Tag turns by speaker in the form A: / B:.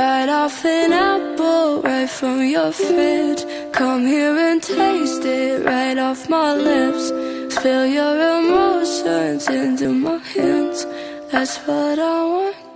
A: Right off an apple, right from your fridge. Come here and taste it, right off my lips. Spill your emotions into my hands. That's what I want.